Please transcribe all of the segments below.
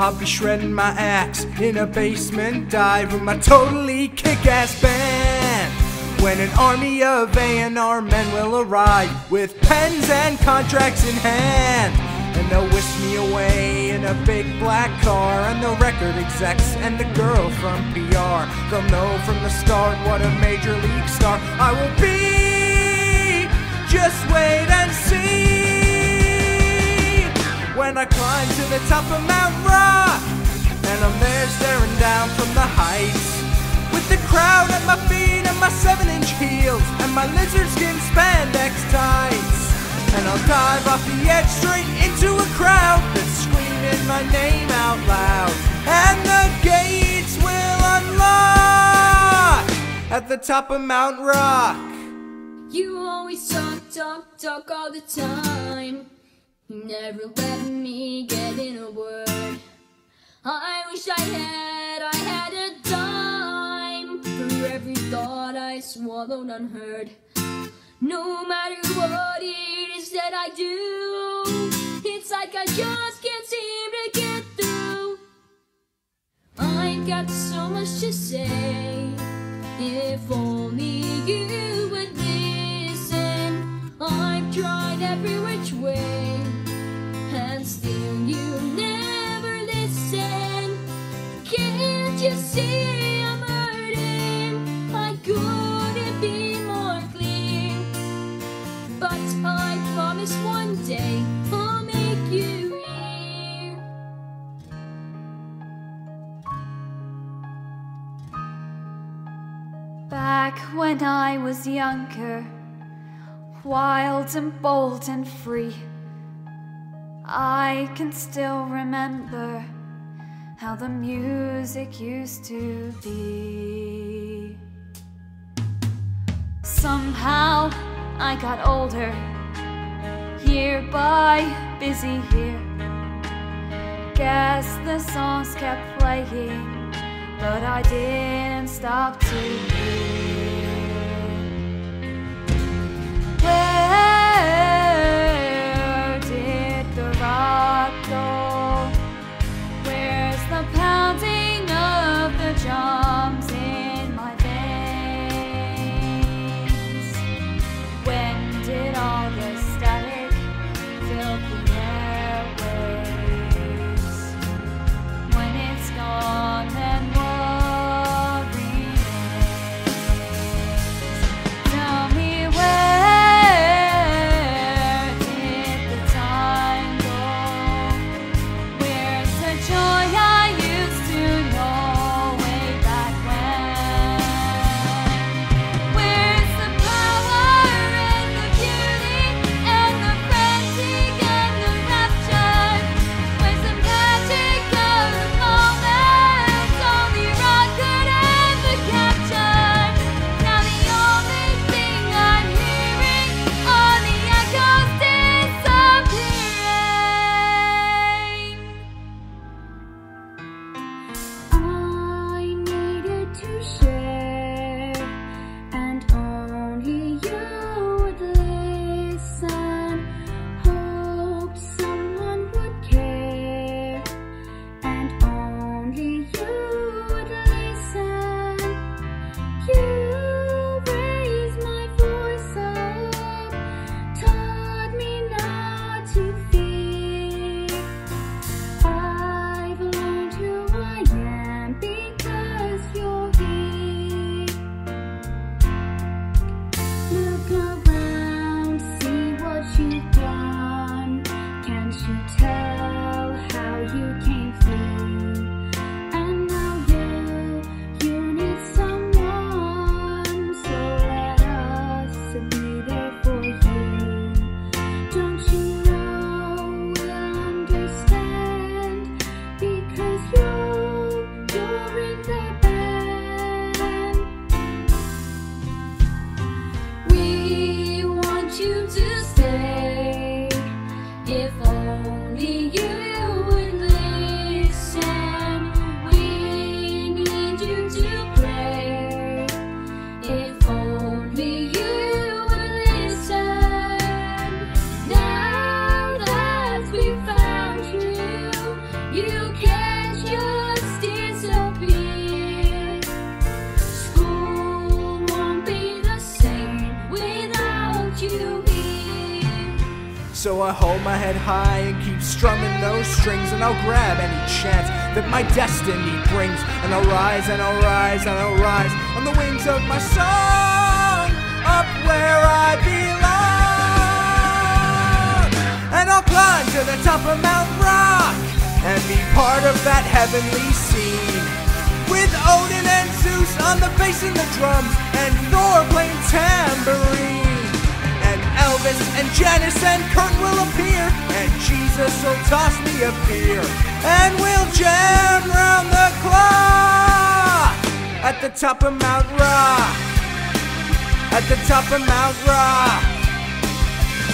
I'll be shredding my axe in a basement dive with my totally kick-ass band. When an army of A&R men will arrive with pens and contracts in hand. And they'll whisk me away in a big black car And the record execs and the girl from PR They'll know from the start what a major league star I will be. Just wait and see. When I climb to the top of Mount Rock And I'm there staring down from the heights With the crowd at my feet and my 7-inch heels And my lizard skin spandex tights. And I'll dive off the edge straight into a crowd that's screaming my name out loud. And the gates will unlock at the top of Mount Rock. You always talk, talk, talk all the time. You never let me get in a word. I wish I had, I had a dime for every thought I swallowed unheard. No matter what it is that I do, it's like I just much to say, if only you would listen. I've tried every which way, Back when I was younger, wild and bold and free, I can still remember how the music used to be. Somehow I got older, year by busy year. Guess the songs kept playing, but I didn't stop to hear. So I hold my head high and keep strumming those strings, and I'll grab any chance that my destiny brings. And I'll rise and I'll rise and I'll rise on the wings of my song up where I belong. And I'll climb to the top of Mount Rock and be part of that heavenly scene. With Odin and Zeus on the bass and the drums, and Thor Janis and Kurt will appear, and Jesus will toss me a beer. And we'll jam round the clock at the top of Mount Rock. At the top of Mount Rock.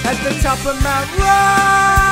At the top of Mount Rock.